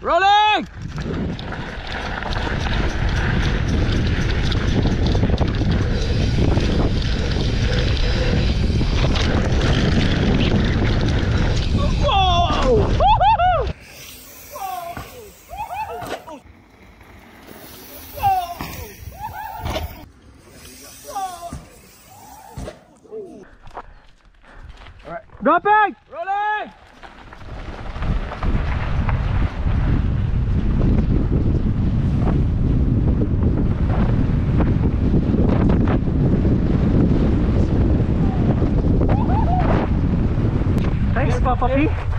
Rolling! Whoa! Woo-hoo-hoo! Thanks, Papa P.